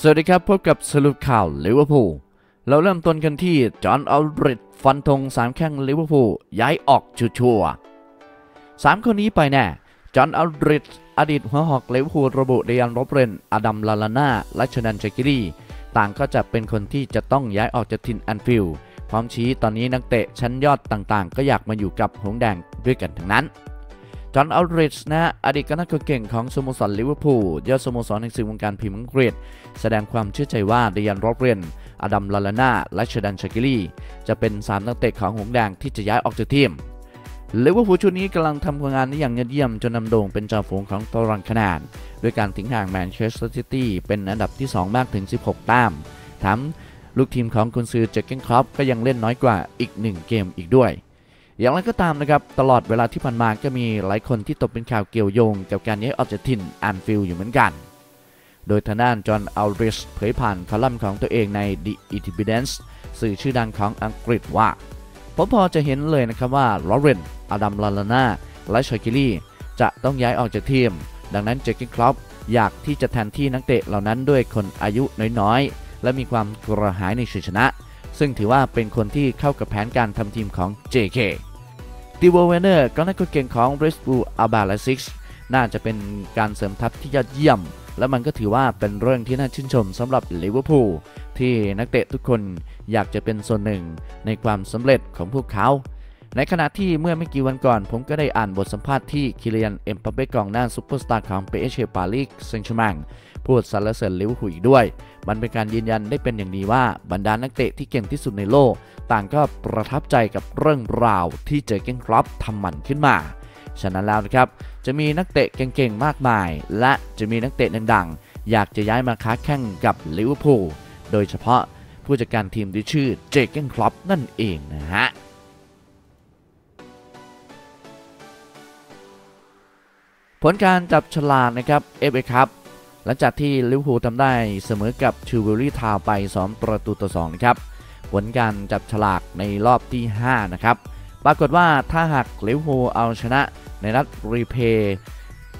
สวัสดีครับ พบกับสรุปข่าวลิเวอร์พูล เราเริ่มต้นกันที่จอห์นอัลดริดจ์ฟันธงสามแข้งลิเวอร์พูลย้ายออกชัวร์ๆสามคนนี้ไปแน่ จอห์นอัลดริดจ์อดีตหัวหอกลิเวอร์พูลระบุเดยัน ลอฟเรน อดัมลาลาน่าและชนันเชกิรีต่างก็จะเป็นคนที่จะต้องย้ายออกจากถิ่นแอนฟิลด์พร้อมชี้ตอนนี้นักเตะชั้นยอดต่างๆ ก็อยากมาอยู่กับหงส์แดงด้วยกันทั้งนั้น จอห์นอัลดริดจ์นะอดีตนักเตะเก่งของสโมสรลิเวอร์พูลยอดสโมสรในสื่อวงการพิมพ์อังกฤษ แสดงความเชื่อใจว่าเดยัน ลอฟเรนอดัมลาลาน่าและเชอร์ดานชากิรี่จะเป็น3นักเตะของหงส์แดงที่จะย้ายออกจากทีมลิเวอร์พูลชุดนี้กำลังทำผลงานได้อย่างยอดเยี่ยมจนนำโด่งเป็นจ่าฝูงของตารางคะแนนด้วยการทิ้งห่างแมนเชสเตอร์ซิตี้เป็นอันดับที่ 2 มากถึง 16 แต้มแถมลูกทีมของกุนซือเจคเกนครอปก็ยังเล่นน้อยกว่าอีก 1 เกมอีกด้วย อย่างไรก็ตามนะครับ ตลอดเวลาที่ผ่านมาก็มีหลายคนที่ตกเป็นข่าวเกี่ยวโยง กับการย้ายออกจากถิ่นแอนฟิลด์อยู่เหมือนกัน โดยทางด้านจอห์นอัลริชเผยผ่านคอลัมน์ของตัวเองใน The Independent สื่อชื่อดังของอังกฤษว่า ผมพอจะเห็นเลยนะครับว่าลอเรนอดัมลาลาน่าและชอยกิลี่จะต้องย้ายออกจากทีม ดังนั้นเจคกินครอปอยากที่จะแทนที่นักเตะเหล่านั้นด้วยคนอายุน้อยๆ และมีความกระหายในชัยชนะ ซึ่งถือว่าเป็นคนที่เข้ากับแผนการทำทีมของ JK ติโวเวเนอร์ก็นักเก่งของเรสบูอาบาลาซิกน่าจะเป็นการเสริมทัพที่ยอดเยี่ยม และมันก็ถือว่าเป็นเรื่องที่น่าชื่นชมสำหรับลิเวอร์พูลที่นักเตะทุกคนอยากจะเป็นส่วนหนึ่งในความสำเร็จของพวกเขา ในขณะที่เมื่อไม่กี่วันก่อน ผมก็ได้อ่านบทสัมภาษณ์ที่คีลิยันเอ็มบัปเป้กองหน้าซุปเปอร์สตาร์ของเปแอสเชปารีสแซงต์แชร์กแมง พูดสรรเสริญลิเวอร์พูลอีกด้วย มันเป็นการยืนยันได้เป็นอย่างดีว่าบรรดานักเตะที่เก่งที่สุดในโลก ต่างก็ประทับใจกับเรื่องราวที่เจอร์เก้นคล็อปป์ทำมันขึ้นมา ฉะนั้นแล้วนะครับจะมีนักเตะเก่งๆมากมาย และจะมีนักเตะดังๆอยากจะย้ายมาค้าแข่งกับลิเวอร์พูลโดยเฉพาะผู้จัดการทีมที่ชื่อเจอร์เก้นคล็อปป์นั่นเองนะฮะผลการจับฉลากนะครับ FA Cup หลังจากที่ลิเวอร์พูลทำได้เสมอกับชรูว์สบิวรี่ทาวน์ไป 2 ประตูต่อ2นะครับผลการจับฉลากในรอบที่ 5 นะครับ ปรากฏว่าถ้าหากลิเวอร์พูลเอาชนะในนัด replay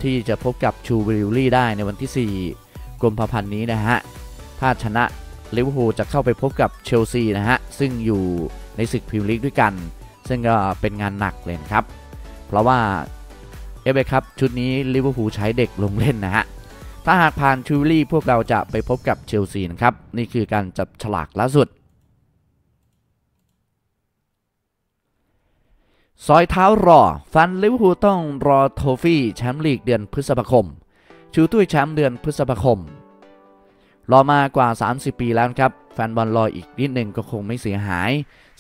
ที่จะพบกับชรูว์สบิวรี่ได้ในวันที่ 4กุมภาพันธ์นี้นะฮะ ถ้าชนะลิเวอร์พูลจะเข้าไปพบกับเชลซีนะฮะ ซึ่งอยู่ในศึกพรีเมียร์ลีกด้วยกัน ซึ่งก็เป็นงานหนักเลยครับ เพราะว่าเอฟเอคัพชุดนี้ลิเวอร์พูลใช้เด็กลงเล่นนะฮะ ถ้าหากผ่านชรูว์สบิวรี่พวกเราจะไปพบกับเชลซีนะครับ นี่คือการจับฉลากล่าสุด ซอยเท้ารอ แฟนลิเวอร์พูลต้องรอ trophy แชมป์ลีกเดือนพฤษภาคม ชูถ้วยแชมป์เดือนพฤษภาคม รอมากว่า 30 ปีแล้วครับ แฟนบอลรออีกนิดหนึ่งก็คงไม่เสียหาย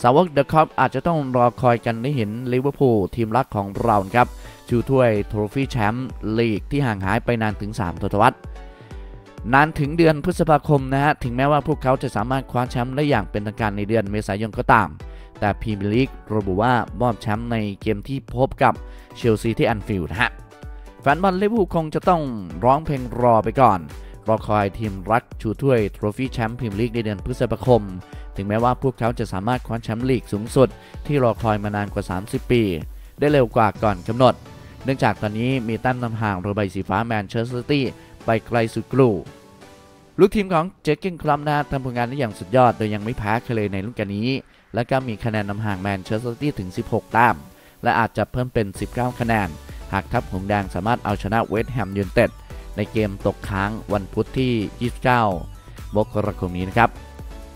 สาวกเดอะคอปอาจจะต้องรอคอยกันได้เห็นลิเวอร์พูลทีมรักของเราครับชูถ้วย trophy แชมป์ลีกที่ห่างหายไปนานถึง 3 ทศวรรษนานถึงเดือนพฤษภาคมนะฮะ ถึงแม้ว่าพวกเขาจะสามารถคว้าแชมป์ได้อย่างเป็นทางการในเดือนเมษายนก็ตาม แต่พรีเมียร์ลีกระบุว่ามอบแชมป์ในเกมที่พบกับเชลซีที่แอนฟิลด์นะฮะ แฟนบอลลิเวอร์พูลคงจะต้องร้องเพลงรอไปก่อน รอคอยทีมรักชูถ้วย trophy แชมป์พรีเมียร์ลีกในเดือนพฤษภาคม ถึงแม้ว่าพวกเขาจะสามารถคว้าแชมป์ลีกสูงสุด ที่รอคอยมานานกว่า 30 ปี ได้เร็วกว่าก่อนกำหนด เนื่องจากตอนนี้มีแต้มนำห่างเรือใบสีฟ้าแมนเชสเตอร์ซิตี้ไปไกลสุดกู่ลูกทีมของเจอร์เก้นคล็อปป์นะทำผลงานได้อย่างสุดยอดโดยยังไม่แพ้ใครเลยในฤดูกาลนี้ และก็มีคะแนนนำห่างแมนเชสเตอร์ซิตี้ถึง 16 แต้ม และอาจจะเพิ่มเป็น 19 คะแนน หากทัพหงส์แดงสามารถเอาชนะเวสต์แฮมยูไนเต็ด ในเกมตกค้างวันพุธที่ 29 มกราคมนี้นะครับ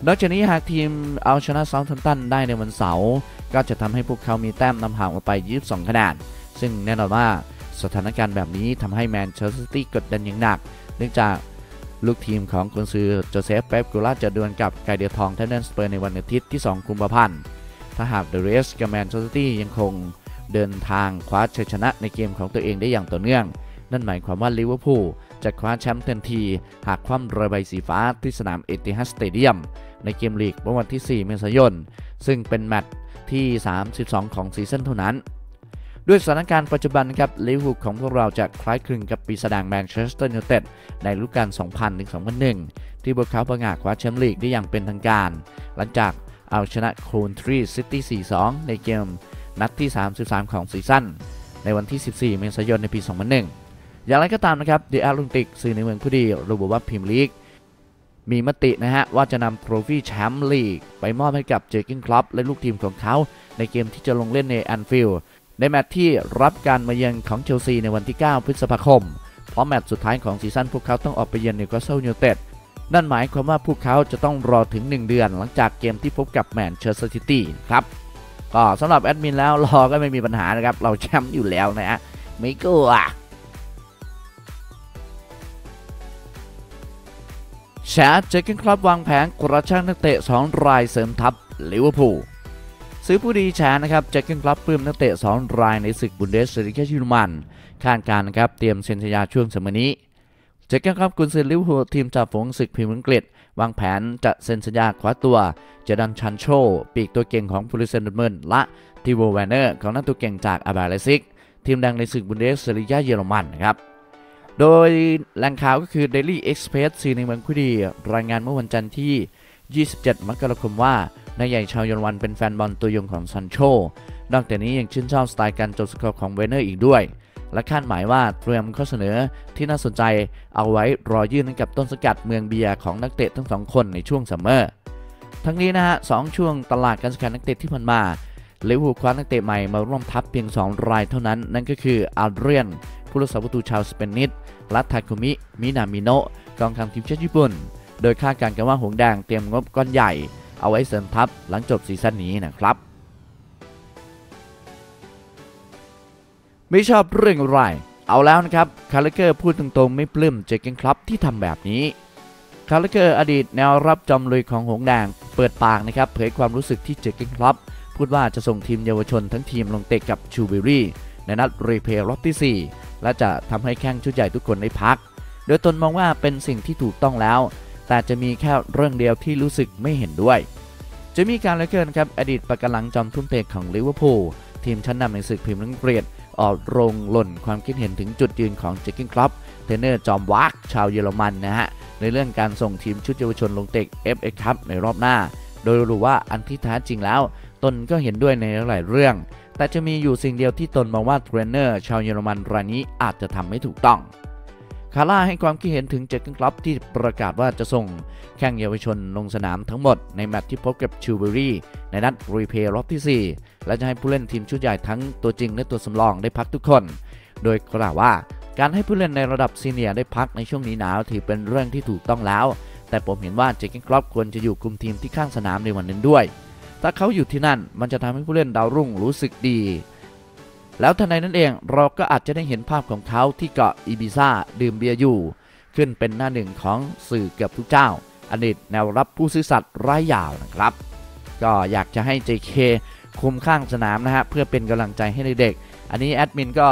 นอกจากนี้หากทีมเอาชนะเซาท์แฮมตันได้ในวันเสาร์ก็จะทำให้พวกเขามีแต้มนำห่างออกไป 22 คะแนน ซึ่งแน่นอนว่าสถานการณ์แบบนี้ทำให้แมนเชสเตอร์ซิตี้กดดันอย่างหนัก เนื่องจากลูกทีมของกุนซือโจเซฟเป๊ปกูล่าจะดวลกับไก่เดือยทองท็อตแนมสเปอร์ในวันอาทิตย์ที่ 2 กุมภาพันธ์ ถ้าหากเดอะเรดส์กับแมนเชสเตอร์ซิตี้ยังคงเดินทางคว้าชัยชนะในเกมของตัวเองได้อย่างต่อเนื่อง นั่นหมายความว่าลิเวอร์พูลจะคว้าแชมป์ทันที หากคว่ำเรือใบสีฟ้าที่สนามเอติฮัดสเตเดียม ในเกมลีกเมื่อวันที่ 4 เมษายน ซึ่งเป็นแมตช์ที่ 32 ของซีซั่นเท่านั้น ด้วยสถานการณ์ปัจจุบันครับลิเวอร์พูลของพวกเราจะคล้ายคลึงกับปีศาจแมนเชสเตอร์ยูไนเต็ดในฤดูกาล 2000ถึง2001 ที่พวกเขาประกาศคว้าแชมป์ลีกได้อย่างเป็นทางการ หลังจากเอาชนะโคเวนทรีซิตี้ 4-2 ในเกมนัดที่ 33 ของซีซั่นในวันที่ 14 เมษายนในปี 2001 อย่างไรก็ตามนะครับเดอะแอตแลนติกสื่อในเมืองผู้ดีระบุว่าพรีเมียร์ลีกมีมตินะฮะ ว่าจะนำ trophy แชมป์ลีก ไปมอบให้กับเจอร์เก้นคล็อปป์และลูกทีมของเขา ในเกมที่จะลงเล่นในแอนฟิลด์ในแมตช์ที่รับการมาเยือนของเชลซีในวันที่ 9 พฤษภาคม เพราะแมตช์สุดท้ายของซีซั่นพวกเขาต้องออกไปเยือนนิวคาสเซิลยูไนเต็ดนั่นหมายความว่าพวกเขาจะต้องรอถึง 1 เดือน หลังจากเกมที่พบกับแมนเชสเตอร์ซิตี้ครับก็สำหรับแอดมินแล้วรอก็ไม่มีปัญหานะครับเราแชมป์อยู่แล้วนะฮะไม่กลัว แฉเจอร์เก้นคล็อปป์วางแผนกระชากนักเตะ 2 รายเสริมทัพลิเวอร์พูลซื้อผู้ดีแชร์นะครับเจอร์เก้นคล็อปป์ปลื้มนักเตะ 2 รายในศึกบุนเดสลีกาเยอรมันคาดการณ์นะครับเตรียมเซ็นสัญญาช่วงซัมเมอร์นี้เจอร์เก้นคล็อปป์กุนซือลิเวอร์พูลทีมจ่าฝูงศึกพรีเมียร์อังกฤษ วางแผนจะเซ็นสัญญาคว้าตัว เจดอนซานโช ปีกตัวเก่งของโบรุสเซียดอร์ทมุนด์และทีโมแวร์เนอร์กองหน้าตัวเก่งจากแอร์เบไลป์ซิก ทีมดังในศึกบุนเดสลีกาเยอรมันนะครับ โดยแหล่งข่าวก็คือ Daily Express สื่อในเมืองผู้ดีรายงานเมื่อวันจันทร์ที่ 27 มกราคมว่านายใหญ่ชาวเยอรมันเป็นแฟนบอลตัวยงของซานโช นอกจากนี้ยังชื่นชอบสไตล์การจบสกอร์ของแวร์เนอร์อีกด้วย และคาดหมายว่าเตรียมข้อเสนอที่น่าสนใจเอาไว้รอยื่นให้กับต้นสังกัดเมืองเบียร์ของนักเตะทั้งสองคนในช่วงซัมเมอร์ ทั้งนี้นะฮะสองช่วงตลาดการซื้อขายนักเตะที่ผ่านมาลิเวอร์พูลคว้านักเตะใหม่มาร่วมทัพเพียง 2 รายเท่านั้น นั่นก็คืออาเดรียน ผู้รักษาประตูชาว Spanish และทาคุมิ มินามิโนะกองกลางทีมชาติญี่ปุ่น โดยคาดการณ์กันว่าหงส์แดงเตรียมงบก้อนใหญ่ เอาไว้เสริมทัพหลังจบซีซั่นนี้นะครับไม่ชอบเรื่องอะไร เอาแล้วนะครับ คาร์ราเกอร์พูดตรงๆ ไม่ปลื้มเจอร์เก้นคล็อปป์ที่ทำแบบนี้ คาร์ราเกอร์อดีตแนวรับจอมลุยของหงส์แดง เปิดปากนะครับ เผยความรู้สึกที่เจอร์เก้นคล็อปป์พูดว่าจะส่งทีมเยาวชนทั้งทีมลงเตะกับชรูว์สบิวรี่ ในนัด replay รอบที่ 4 และจะทำให้แข้งชุดใหญ่ทุกคนได้พัก โดยตนมองว่าเป็นสิ่งที่ถูกต้องแล้ว แต่จะมีแค่เรื่องเดียวที่รู้สึกไม่เห็นด้วยเจมี่คาร์ราเกอร์ครับอดีตปราการหลังจอมทุ่มเทของลิเวอร์พูลทีมชั้นนำในศึกพรีเมียร์ลีกเกรดออกโรงหล่นความคิดเห็นถึงจุดยืนของเจอร์เก้นคล็อปป์เทรนเนอร์จอมวักชาวเยอรมันนะฮะ ในเรื่องการส่งทีมชุดเยาวชนลงเตะ FA คัพในรอบหน้า โดยรู้ว่าอันที่แท้จริงแล้ว ตนก็เห็นด้วยในหลายเรื่อง แต่จะมีอยู่สิ่งเดียวที่ตนมองว่าเทรนเนอร์ชาวเยอรมันรายนี้อาจจะทำไม่ถูกต้อง คาร่าให้ความคิดเห็นถึงเจอร์เก้นคล็อปป์ที่ประกาศว่าจะส่งแข้งเยาวชนลงสนามทั้งหมดในแมตช์ที่พบกับชรูว์สบิวรี่ในนัดรีเพย์รอบที่ 4 และจะให้ผู้เล่นทีมชุดใหญ่ทั้งตัวจริงและตัวสำรองได้พักทุกคน โดยกล่าวว่าการให้ผู้เล่นในระดับซีเนียร์ได้พักในช่วงนี้หนาวถือเป็นเรื่องที่ถูกต้องแล้ว แต่ผมเห็นว่าเจคกินคลับควรจะอยู่คุมทีมที่ข้างสนามในวันนั้นด้วย ถ้าเขาอยู่ที่นั่นมันจะทำให้ผู้เล่นดาวรุ่งรู้สึกดี แล้วทันใดนั้นเองเราก็อาจจะได้เห็นภาพของเขาที่เกาะอีบิซ่าดื่มเบียร์อยู่ ขึ้นเป็นหน้าหนึ่งของสื่อเกือบทุกเจ้าอดีตแนวรับผู้ซื่อสัตย์ร้ายยาวนะครับ ก็อยากจะให้ JK คุมข้างสนามนะฮะเพื่อเป็นกำลังใจให้เด็กๆอันนี้แอดมินก็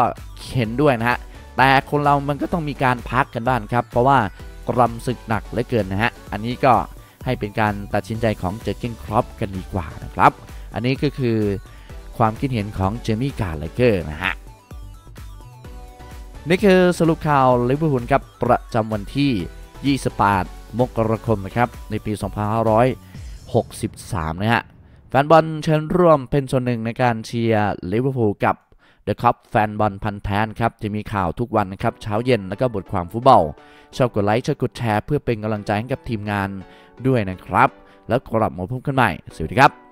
เห็นด้วยนะฮะแต่คนเรามันก็ต้องมีการพักกันบ้างครับ เพราะว่ากรำศึกหนักเหลือเกินนะฮะ อันนี้ก็ ให้เป็นการตัดสินใจของเจอร์เก้นคล็อปป์กันดีกว่านะครับ อันนี้ก็คือความคิดเห็นของเจมี่คาร์ราเกอร์นะฮะนี่คือสรุปข่าวลิเวอร์พูลครับประจำวันที่ 28 มกราคมนะครับในปี 2563 นะฮะแฟนบอลเชิญร่วมเป็นส่วนหนึ่งในการเชียร์ลิเวอร์พูลกับ The Cup แฟนบอลพันแทนครับ จะมีข่าวทุกวันนะครับ เช้าเย็นแล้วก็บทความฟุตบอลชอบกดไลค์ชอบกดแชร์เพื่อเป็นกำลังใจให้กับทีมงานด้วยนะครับ แล้วกลับมาพบกันใหม่ สวัสดีครับ